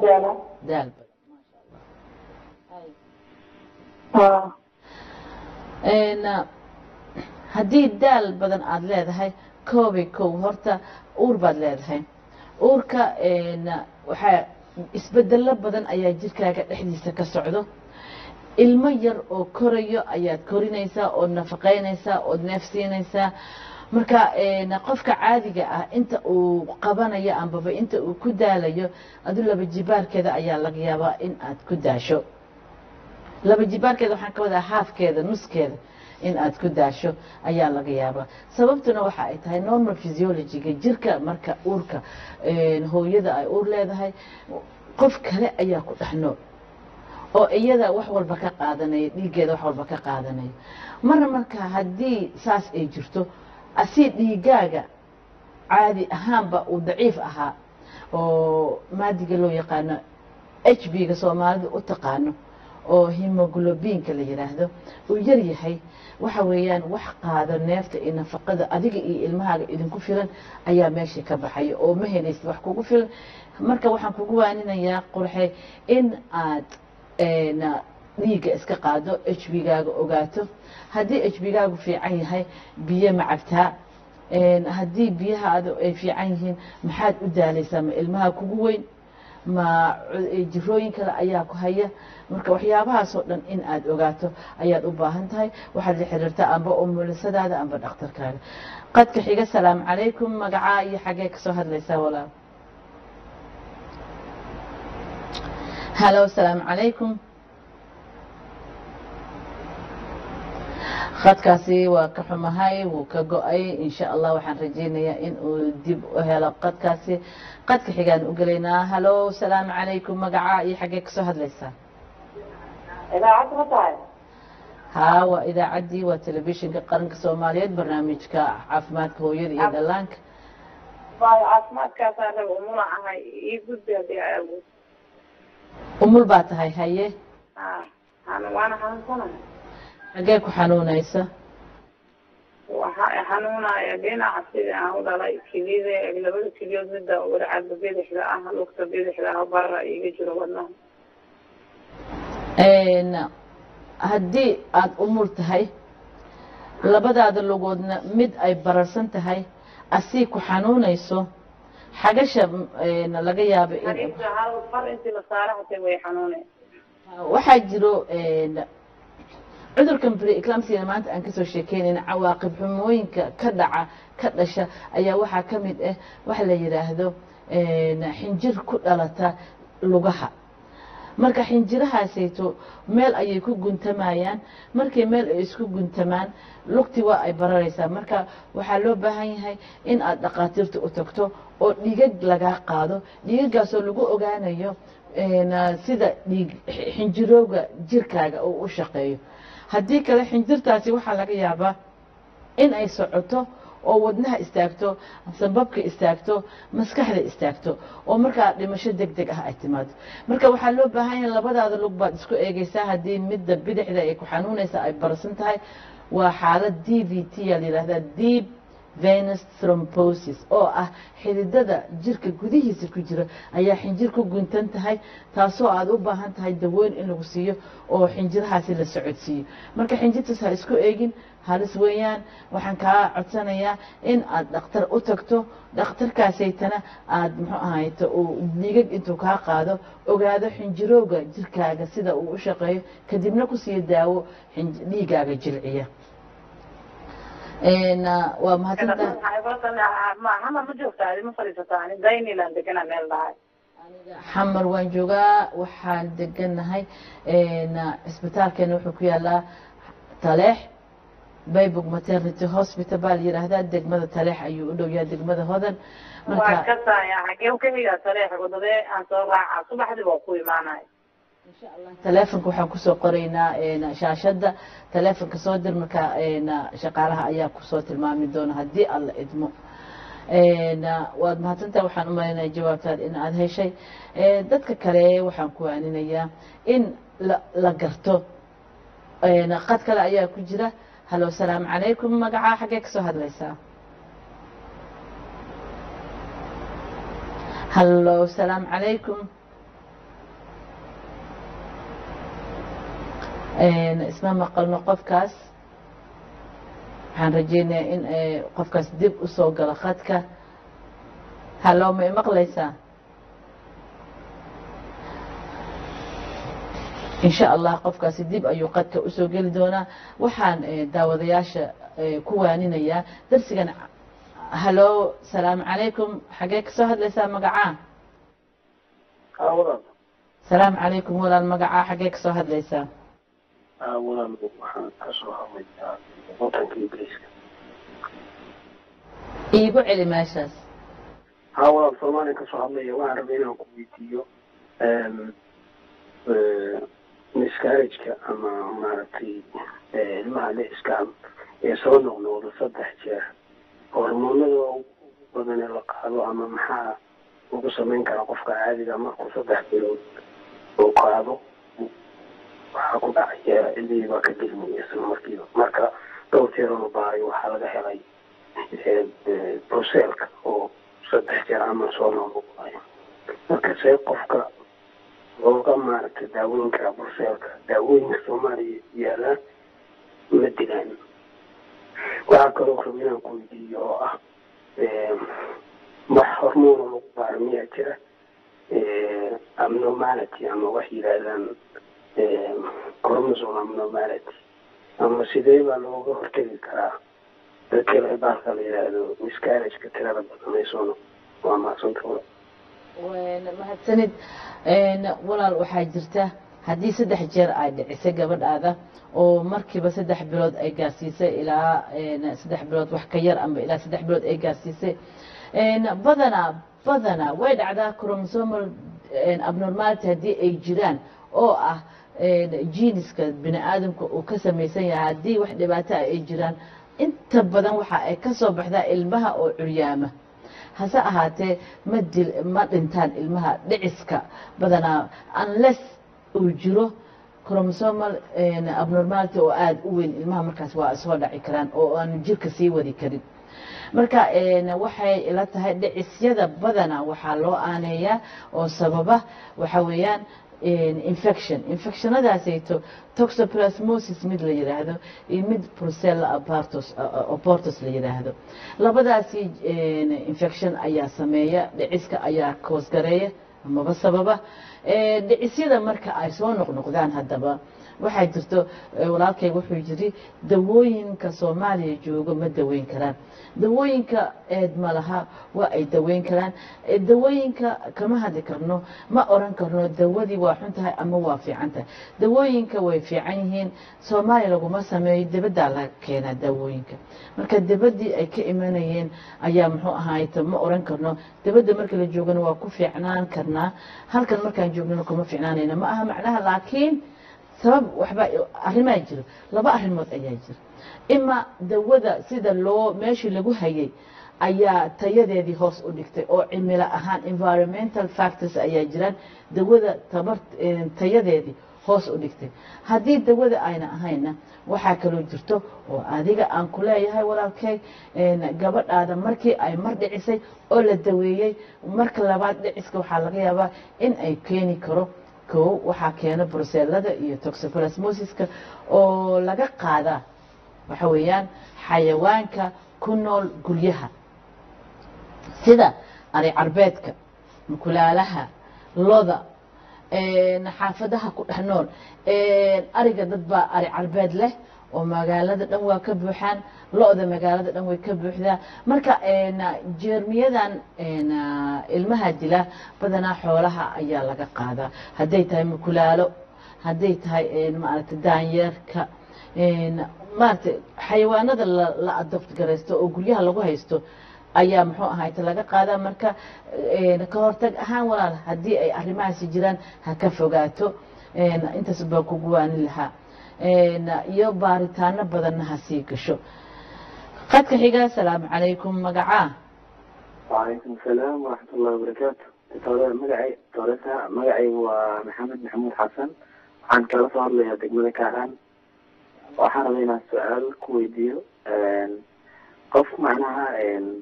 S3: daal
S1: daal haddii daal badan aada leedahay koobay kow horta uur baad leedahay. Uurka een, waxaa isbedelo badan ayaa jirkaaga dhexdiisa ka socdo ilmo yar oo korayo ayaad korinaysaa ood nafaqaynaysaa ood neefsiinaysaa marka een, qofka caadiga ah inta uu qabanayo ambaba inta uu ku daalayo adu laba jibaarkeeda ayaa laga yaabaa in aad ku daasho. Laba jibaarkeeda waxaan ka wadaa haafkeeda nuskeeda in aad ku daasho ayaa laga yaabaa. Sababtuna waxa ay tahay normal physiologyga jirka marka uurka een, hooyada ay uur leedahay qof kale ayaa ku dhex nool oo iyada wax walba ka qaadanaya dhiiggeeda wax walba ka qaadanaya marna marka haddii saas ay jirto asii dhiigaaga caadi ahaanba uu daciif ahaa oo maadiga loo yaqaano h b ga soomaalida u taqaano oo hemoglobiinka la yidhaahdo uu yar yahay. Waxa weeyaan wax qaado neefta iyo nafaqada adiga iyo ilmahaaga idinku filan ayaa meesha ka baxaya oo ma helaysid wax kugu filan. Marka waxaan kugu waaninayaa qurxe in aad dhiigga iska qaado h b gaaga ogaato. Haddii h b gaagu fiican yahay biyo ma cabtaa. Haddii biyahaada ay fiican yihiin maxaad u daalaysaa? Ma ilmaha kugu weyn? Ma jirooyin kale ayaa ku haya? Marka waxyaabahaasoo dhan in aad ogaato ayaad u baahan tahay. Waxaad la xiriirtaa amba umulisadaada amba dhakhtarkaaga. Qadka xiga salaamu calaykum magacaa iyo xaggee ka soo hadlaysaa walaal halo salaamu calaykum khadkaasi waa ka xumahay wuu ka go'ay insha allah waxaan rajaynayaa in uu dib u helo qadkaasi qadka xigaan u gelaynaa halo salaamu calaykum magacaa iyo xaggee
S3: ka soo hadlaysaa
S1: haa waa idaacaddii waa telefishinka qaranka soomaaliyeed barnaamijka caafimaadka hooyada iyo dhallaanka umul baa tahay haye?
S3: Haa xanu- waana xanuunsanahay
S1: xaggee ku xanuunaysa?
S3: Xanuunaya dhinaca sidii aan u dhalay keliyada labada keliyood midda warcadda bidixda ah lugta bidixda ah bara iiga jiro wadnaha
S1: haddii aada umul tahay labadaada lugoodna mid ay bararsan tahay asii ku xanuunayso xagasha een, laga yaabo
S3: xanuunay
S1: waxaa jiro een, cudurkan pre-eclampsia maanta aan ka soo sheekeynayna cawaaqib xumooyinka ka dhaca ka dhasha ayaa waxaa ka mid ah waxa la yidhaahdo xinjir ku dhalata lugaha. Marka xinjirahaasayto meel ayay ku guntamayaan. Markay meel ay isku guntamaan lugti waa ay bararaysaa. Marka waxaa loo baahan yahay in aad dhaqaatiirta u tagto oo dhigag lagaa qaado. Dhigagaasoo lagu ogaanayo een, sida dhiig xinjirooga jirkaaga uu u shaqeeyo. Haddii kale xinjirtaasi waxaa laga yaabaa in ay socoto oo wadnaha istaagto sababka istaagto maskaxda istaagto oo markaa dhimasho deg deg ah ay timaado. Marka waxaa loo baahan yahay labadaada lug baad isku eegaysaa. Haddii midda bidixda ay ku xanuunaysa ay barsan tahay waa xaalad d v t yaa la yidhahdaa deep venus thrombosis oo ah xididada jirka gudihiisa ku jira ayaa xinjir ku guntan tahay taasoo aad u baahan tahay dawooyin in lagu siiyo oo xinjirahaasi la socodsiiyo. Marka xinjirtaas ha isku eegin halis weeyaan waxaan kaa codsanayaa in aad dhakhtar u tagto dhakhtarkaasaytana aad muxuu ahayto uu dhiigag intuu kaa qaado ogaado xinjirooga jirkaaga sida uu u shaqeeyo kadibna ku siiyo daawo dhiigaaga jilciya waa mahadsantahay
S4: xamar
S1: waan joogaa waxaan deganahay een, ah, cisbitaalkeena wuxuu ku yaalaa taleex baybog maternity hospital baa la yidhaahdaa degmada taleex ayuu u dhow yahay degmada hodan
S4: waa
S1: marka taleefonka waxaan ku soo qoraynaa shaashada taleefonka soo dir marka een, shaqaalaha ayaa ku soo tilmaami doona haddii alla idmo. Waad mahadsantaha waxaan u malaynayaa jawaabtaada in aad heshay. Dadka kale waxaan ku waaninayaa in la, garto. Qad kale ayaa ku jira. Halo salaamu calaykum magacaa xaggee ka soo hadlaysaa? Halo salaamu calaykum isma maqalno qofkaas. Waxaan rajeynayaa in ay qofkaas dib u soo galo khadka. Halo ma imaqlaysaa insha allah qofkaasi dib ayuu qadka u soo geli doonaa. Waxaan eh, daawadayaasha eh, ku waaninayaa. Darsigan halo salaamu calaykum. Xagee ka soo hadlaysaa magacaa? Salaamu calaykum walaal magacaa. Xagee ka soo hadlaysaa
S5: haa walaal waxaan ka soo hadlayaa wadanka ingiriiska
S1: iigu celi meeshaas.
S5: Haa walaal soomaaliya ka soo hadlaya. Waxaan rabay inaan ku weydiiyo miscarriageka ama maaragtay ilmaha dhiciska ee soo noqnoqda saddex jeer. Hormoonada ugu badan ee la qaado ama maxaa ugu samayn karaa qofka caadiga markuu saddex bilood uu qaado waxaa ku dhacaya ilmihii baa ka gelmaya isla markiiba marka dhowr jeer oo la baaray waxaa laga helay bruselka oo saddex jeer ama soo noqnoqdayo marka see qofka looga maaragtay daaweyn karaa bruselka daawooyinka soomaaliya yaalaan ma dilaan waxaa kaloo raba inaan ku weydiiyo oo ah wax hormoona lagu baaro miyaa jira abnormality ama wax yidhaahdaan chromosome abnormality ama sidee baa looga hortegi karaa. Dadka baalka la yidhaahdo miscarriageka tirada badan ay waa
S1: Een, mahadsanid walaal waxaa jirta. Haddii saddex jeer ay dhicisay gabadhaada oo markiiba saddex bilood ay gaarsiisay ilaa saddex bilood wax ka yar ama ilaa saddex bilood ay gaarsiisay badanaa badanaa way dhacdaa chromosomal abnormality haddii ay jiraan. Oo ah een, geniska bini aadamka uu ka samaysan yahay haddii wax dhibaato ah ay jiraan inta badan waxa ay ka soo baxdaa ilmaha oo curyaama. Hase ahaatee ma dhintaan ilmaha dhiciska badanaa unless uu jiro chromosomal een, abnormality oo aada u weyn ilmaha markaas waa soo dhaci karaan oo aanu jirka sii wadi karin. Marka waxay ila tahay dhicisyada badanaa waxaa loo aaneeyaa oo sababa waxa weeyaan infection. Infectionadaasayto toxoplasmosis mid la yidhaahdo iyo mid brucella abortus abortus la yidhaahdo labadaasi infection ayaa sameeya dhiciska ayaa koosgareeya amaba sababa. Een, dhicisyada marka ay soo noqnoqdaan haddaba waxaa jirto walaalkayga wuxuu yiri dawooyinka soomaaliya jooga ma daweyn karaan. Dawooyinka eed ma laha waa ay daweyn karaan. Dawooyinka kama hadli karno ma oran karno dawadii waa xun tahay ama waa fiican tahay. Dawooyinka way fiican yihiin. Soomaaliya laguma sameeyo dibaddaa la keenaa dawooyinka. Marka dibadii ay ka imanayeen ayaa muxuu ahayto ma oran karno dibadda marka la joogana waa ku fiicnaan karnaa. Halkan markaan joognana kuma fiicnaanayna. Ma aha macnaha laakiin sabab waxba arrimaa jiro. Laba arrimood ayaa jira. Ima dawada sida loo meeshii lagu hayay ayaa tayadeedii hoos u dhigtay oo cimilo ahaan environmental factors ayaa jiraan. Dawada tabar tayadeedii hoos u dhigtay. Haddii dawada ayna ahayna waxaa kaloo jirto oo adiga aan ku leeyahay walaalkay gabadhaada markii ay mar dhicisay oo la daweeyey marka labaad dhiciska waxaa laga yaabaa in ay keeni karo kow waxaa keena bruselada iyo toxoplasmosiska oo laga qaadaa waxa weeyaan xayawaanka ku nool guryaha. Sida ari carbeedka mukulaalaha loda xaafadaha ku dhex nool ariga dad baa ari carbeed leh oo magaalada dhan waa ka buuxaan lo-da magaalada dhan way ka buuxdaa. Marka jeermiyadan ilmaha dila badanaa xoolaha ayaa laga qaadaa. Hadday tahay mukulaalo hadday tahay maaragta daanyeerka maaragtay xayawaanada la adopt garaysto oo guryaha lagu haysto ayaa muxuu ahayta laga qaadaa. Marka ka hortag ahaan walaal haddii ay arrimahaasi jiraan ha ka fogaato intaas baan kugu waanin lahaa iyo baaritaano badanna ha sii gasho. Qadka xiga asalaamu calaykum magaca.
S6: Wacalaykum salaam waraxmat ullahi wabarakaatu magaay doorasa magacaygu waa maxamed maxamuud xasan. Waxaan kaala soo hadlayaa degmada kaaraan. Waxaan rabaa inaan su'aal ku weydiiyo qof macnaha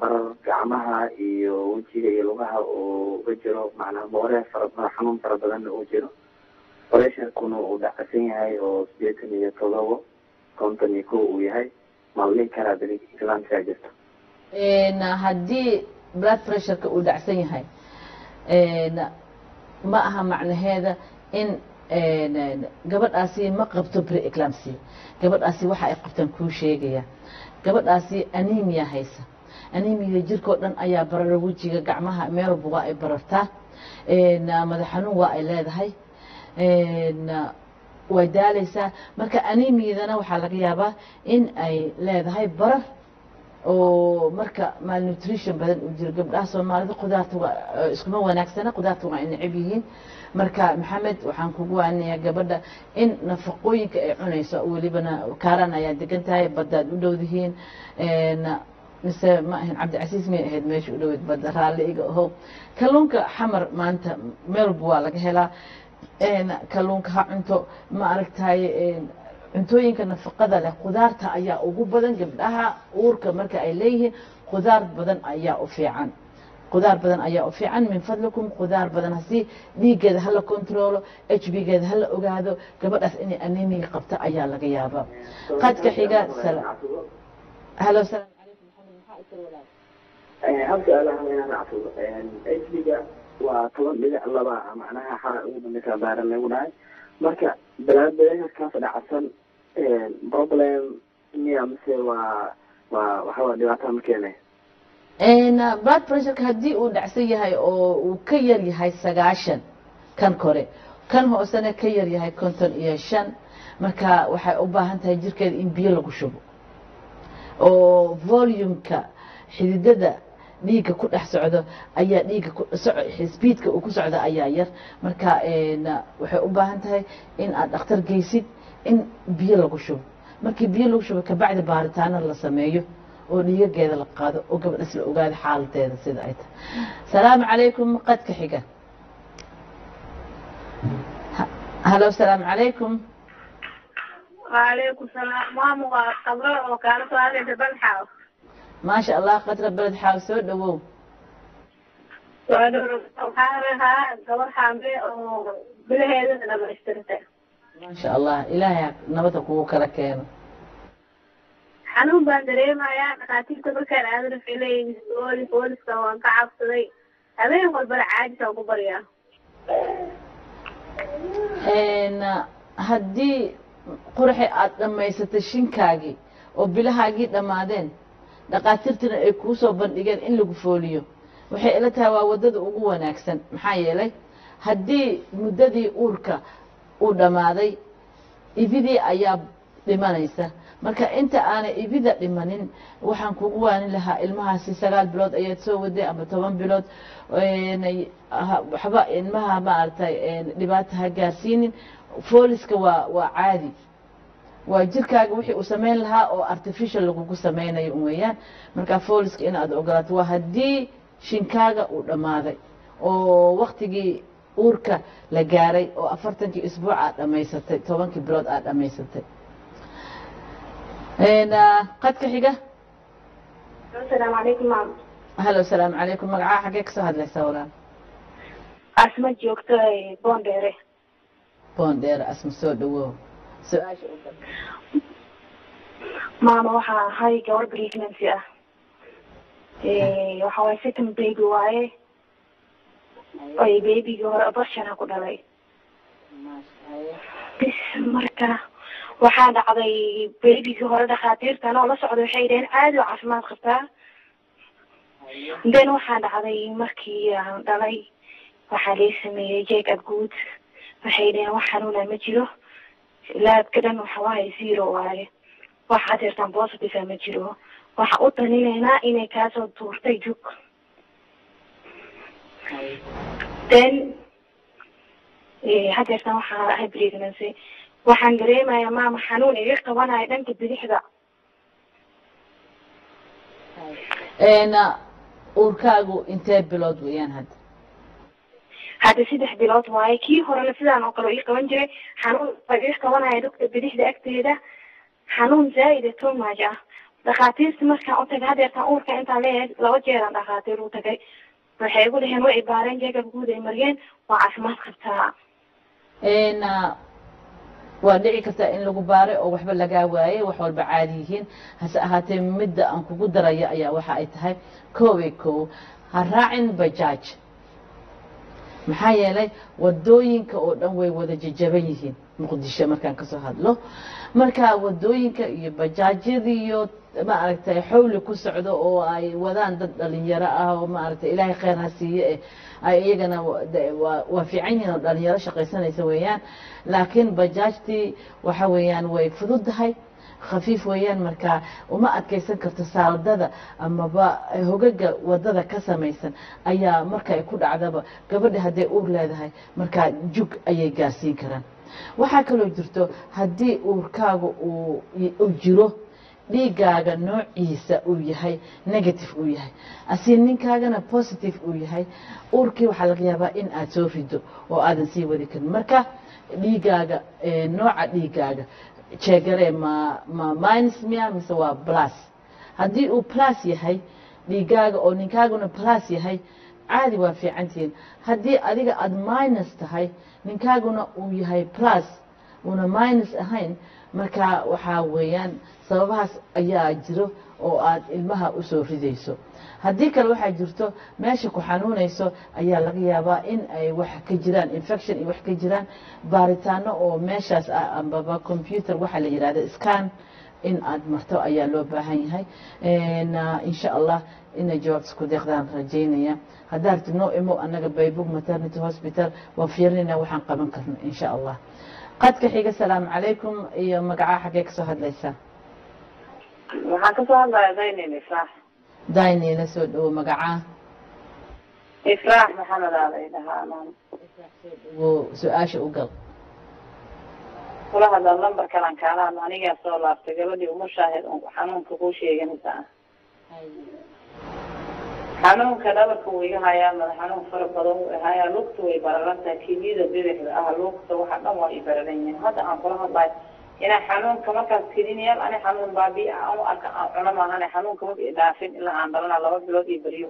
S6: barar gacmaha iyo wejiga iyo lugaha uga jiro macnaha booree fara madax xanuun fara badanna uu jiro pressurekuna uu dhacsan yahay oo sideetan iyo todobo konton iyo kow uu yahay ma la dhihi karaa beri islaamkaa jirto
S1: haddii blood pressureka uu dhacsan yahay ma aha macnaheeda in gabadhaasi ma qabto pre-eclampsy. Gabadhaasi waxa ay qabtaan kuu sheegaya. Gabadhaasi anemia haysa. Anemia jirkao dhan ayaa barara wejiga gacmaha meel walba waa ay barartaa. Madax xanuun waa ay leedahay way daalaysaa marka anemiadana waxaa laga yaabaa in ay leedahay barar oo marka malnutrition badan uu jiro gabdhaha soomaalida qudaarta waa iskuma wanaagsana qudaarta waa necab yihiin. Marka maxamed waxaan kugu waaninayaa gabadha in nafaqooyinka ay cunayso. Welibana kaaran ayaa degan tahay baddaad u dhowdihiin mise ma ahayn cabdicasiis may ahayd meesha u dhoweyd badda raalli iga ahow kalluunka xamar maanta meel walba waa laga helaa kalluunka ha cunto ma aragtaye cuntooyinka nafaqada leh qudaarta ayaa ugu badan gabdhaha uurka marka ay leeyihiin qudaar badan ayaa u fiican. Qudaar badan ayaa u fiican min fadlikum qudaar badan hasii dhiiggeeda hala controlo h b geeda hala ogaado gabadhaas inay anemiga qabta ayaa laga yaabaa. Qadka xiga halo salaam calaykum maxamed maxaa isir walaal
S6: waa toban dhibic laba macnaha xaa ugu dambeysa baaran lagu dhahay marka balaadbadeerkaas dhacsan problem miya mise waa waa waxawaa dhibaatada ma keenay?
S1: Blood pressureka haddii uu dhacsan yahay oo uu ka yar yahay sagaashan kan kore kan hoosena ka yar yahay konton iyo shan marka waxay u baahan tahay jirkeeda in biyo lagu shubo. Oo volumeka xididada dhiigga ku dhex socdo ayaa dhiigga xisbiidka uu ku socda ayaa yar. Marka waxay u baahan tahay in aad dhakhtar geysid in biyo lagu shubo. Markii biyo lagu shubo kabacdi baaritaana la sameeyo oo dhiigageeda la qaado oo gabadhas la ogaado xaaladeeda sida ay tahay. Salaamu calaykum qadka xiga. Halo salaamu calaykum.
S4: Waalaykum salaam. Maamu waa qabro oo kaala soo hadlaysa banxaaw
S1: maasha allah khadra beled xaaw soo dhawow
S4: waxaan ahaa gabar xaambe oo gudaheedana dhamaystirta
S1: maasha allah ilaahay nabada kugu kala keeno
S4: xanuun baan dareemayaa dhakhaatiirta markaan aado rafcilay boolis booliska waan ka cabsaday habeen walbana caajisaan ku baryaa
S1: haddii qurxi aada dhamaysatay shinkaagii oo bilahaagii dhammaadeen dhakhaatiirtina ay kuu soo bandhigeen in lagu fooliyo. Waxay ila tahay waa waddada ugu wanaagsan. Maxaa yeelay haddii muddadii uurka uu dhammaaday ibidii ayaa dhimanaysa. Marka inta aanay ibida dhimanin waxaan kugu waanin lahaa ilmahaasi sagaal bilood ayaad soo waday ama toban bilood. Waxba ilmaha maaragtay dhibaata ha gaarsiinin. Fooliska waa waa caadi waa jirkaaga wixii uu samayn lahaa oo artificial lagugu samaynayo un weeyaan. Marka fooliska inaad ogolaato waa haddii shinkaaga uu dhammaaday oo waktigii uurka la gaaray oo afartankii isbuuc aad dhammaysatay tobankii bilood aad dhammaysatay. Qadka xiga? Halo asalaamu calaykum. Magacaa xaggee ka soo hadlaysaa walaal?
S3: Asma joogto boondheere.
S1: Boondheer asma soo dhawow su'aasha u
S3: maama waxaa ahay gabar pregnancy ah waxa waaye second baby waaye ay babygii hore abortiona ku dhalay bis marka waxaa dhacday babygii hore dhakhaatiirtan oo la socda waxay dhaheen caadi oo caafimaad qabtaa then waxaa dhacday markii aan dhalay waxaa lay sameeyey jeeg abguud waxay dhaheen wax xanuuna ma jiro laabka dhan waxa waaye zero waaye wax hadeertaan positive ma jiro. Waxa u daninaynaa inay kaasoo tuurtay jug. Then hadeertaan waxaa ahay pregnancy waxaan dareemayaa maama xanuun iga qabanayo dhanka bidixda.
S1: Uurkaagu intee bilood weeyaan hadda
S3: hadda saddex bilood waaye kii horena sidaan oo kale ii qaban jiray. Xanuun iga qabanaya dhugta bidixda agteeda. Xanuun zaaida tomaj ah. Dhakhaatiirta markaan u tagay hadeertaan uurka intaan leeyahay laba jeeraan dhakhaatiir u tagay. Waxay igu dhaheen way ibaareen jeegab guud ay mariyeen. Waa caafimaad qabtaa.
S1: Waa dhici kartaa in lagu baaray oo waxba lagaa waayey wax walba caadi yihiin. Hase ahaatee midda aan kugu daraya ayaa waxa ay tahay. Kowe kow ha raacin bajaaj maxaa yeelay waddooyinka oo dhan way wada jajaban yihiin. Muqdisho markaan ka soo hadlo. Marka waddooyinka iyo bajaajyada iyo maaragtay xawli ku socdo oo ay wadaan dad dhalinyaro ah oo maaragtay ilaahay kheyr ha siiye eh ay iyagana waa fiican yihiin oo dhalinyaro shaqaysanaysa weeyaan. Laakiin bajaajtii waxa weeyaan way fududahay khafiif weeyaan marka uma adkaysan karto saaladada amaba hogaga waddada ka samaysan ayaa marka ay ku dhacdaba gabadha hadday uur leedahay markaa jug ayay gaarsiin karaan. Waxaa kaloo jirto haddii uurkaaga uu jiro dhiigaaga noociisa uu yahay negative uu yahay. Asi ninkaagana positive uu yahay uurkii waxaa laga yaabaa in aad soo rido oo aadan sii wadi karin. Marka dhiigaaga nooca dhiigaaga jeegare ma ma minus miya mise waa plus. Haddii uu plus yahay dhiigaaga oo ninkaaguna plus yahay caadi waa fiicantihiin haddii adiga aada minus tahay ninkaaguna uu yahay plus. Una minus ahayn marka waxaa weeyaan sababahaas ayaa jiro oo aad ilmaha u soo ridayso. Haddii kale waxaa jirto meesha ku xanuunayso ayaa laga yaabaa in ay wax ka jiraan infection iyo wax ka jiraan baaritaano oo meeshaas ah ambaba computer waxaa la yidhahda scan in aad marto ayaa loo baahan yahay. Insha allah inay jawaabta ku deeqdaan rajaynaya. Haddaa rabtid noo imo annaga baybog maternity hospital waan fiirinayna waxaan qaban karno insha allah. Qadka xiga salaamu calaykum iyo magacaa xaggee ka soo hadlaysaa
S7: waxaan ka soo hadlaya daynin ifraax
S1: daynila soo dhawo magacaa
S7: ifraax maxamed aa lay dhahaa
S1: wo su'aasha u gal.
S7: Kula hadla lambar kalan kaalahan anigaa soo laabtay gabadhii uma shaahid xanuunka kuu sheeganaysaa xanuunka dhabarka wuu iga hayaa madax xanuun fara badan wuu ihayaa lugta way bararan tahay kiliyada bidixda ah lugta waxa dhan waa i bararan yihiin hadda aan kula hadlayo inaa xanuunka markaas kelinayaal ani xanuun baabi aan u arka aan cuno maahane xanuunka maba i dhaafin ilaa aan dhalana laba bilood iyo beriyo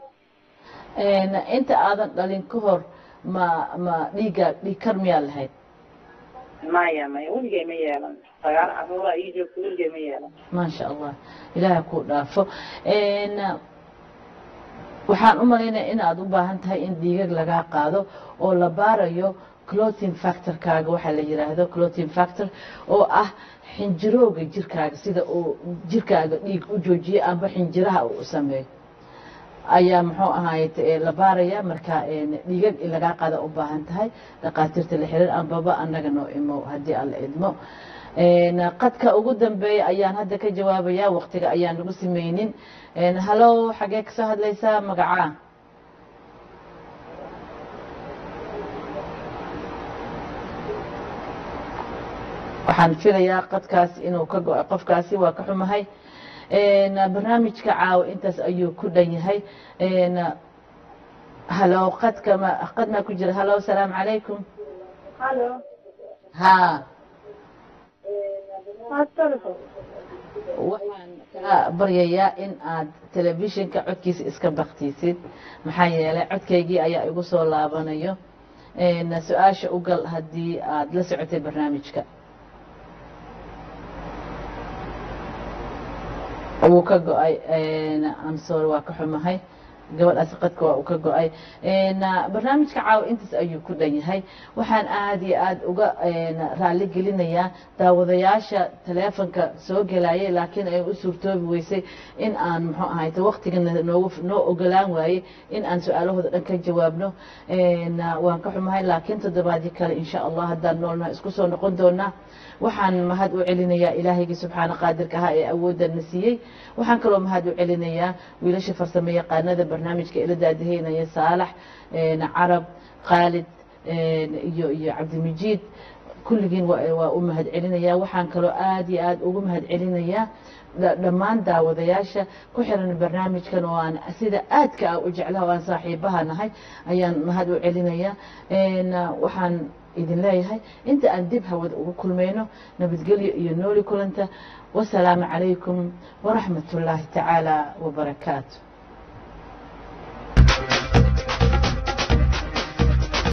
S1: inta aadan dhalin ka hor ma ma dhiiga dhiig kar miyaa lahayd?
S7: Maya maya weligay ma yeelan. Sagaal caruura ii joogto weligay ma yeelan.
S1: Maasha allah ilaaha ku dhaafo. Waxaan u malaynaya in aad u baahan tahay in dhiigag lagaa qaado oo la baarayo clotin factorkaaga waxaa la yidhaahdo clotin factor oo ah xinjirooga jirkaaga sida uu jirkaaga dhiig u joojiyo amba xinjiraha uu sameeyo. Ayaa muxuu ahaay la baaraya marka dhiigag in lagaa qaada u baahan tahay dhakhaatiirta la xirir ambaba annaga noo imo haddii aan la idmo qadka ugu dambeeya ayaan hadda ka jawaabaya waqtiga ayaan lagu sameynin halo xagee ka soo hadlaysaa magacaa waxaan filayaa qadkaas inuu ka go'ay qofkaasi waa ka xumahay. Barnaamijka caawa intaas ayuu ku dhan yahay. Halo qadka ma qad maa ku jira. Halo asalaamu calaykum. Ha waxaan kaa baryayaa in aad telefishinka codkiisa iska baktisid maxaa yeelay codkaygii ayaa igu soo laabanayo. Su'aasha u gal haddii aad la socotay barnaamijka wuu ka go'ay amsor waa ka xumahay. Gabadhaasi qadka waa uu ka go'ay. Barnaamijka caawa intaas ayuu ku dhan yahay. Waxaan aada iyo aada uga raali gelinayaa daawadayaasha taleefonka soo gelayay laakiin ay u suurtoobi weysay in aan muxuu ahayte waktigana noogu noo ogolaan waayey in aan su'aalahooda dhan ka jawaabno. Waan ka xumahay laakiin toddobaadii kale insha allah haddaan noolnaha isku soo noqon doonaa waxaan mahad u celinayaa ilaahayga subxaana qaadirka ahaa ee awoodana siiyey. Waxaan kaloo mahad u celinayaa wiilasha farsamo yaqaanada barnaamijka ila daadaheynaya saalax carab khaalid iyo iyo cabdimijiid. Kulligiin waa u mahad celinayaa. Waxaan kaloo aada iyo aada ugu mahad celinayaa dhammaan daawadayaasha. Ku xiran barnaamijkan oo aan sida aadka ah u jeclaha oo aan saaxiibaha nahay ayaan mahad u celinayaa. Waxaan idin leeyahay. Inta aan dib hawada ugu kulmayno nabadgelyo iyo nooli kulanta wasalaamu calaykum waraxmat ullaahi tacaala wabarakaatu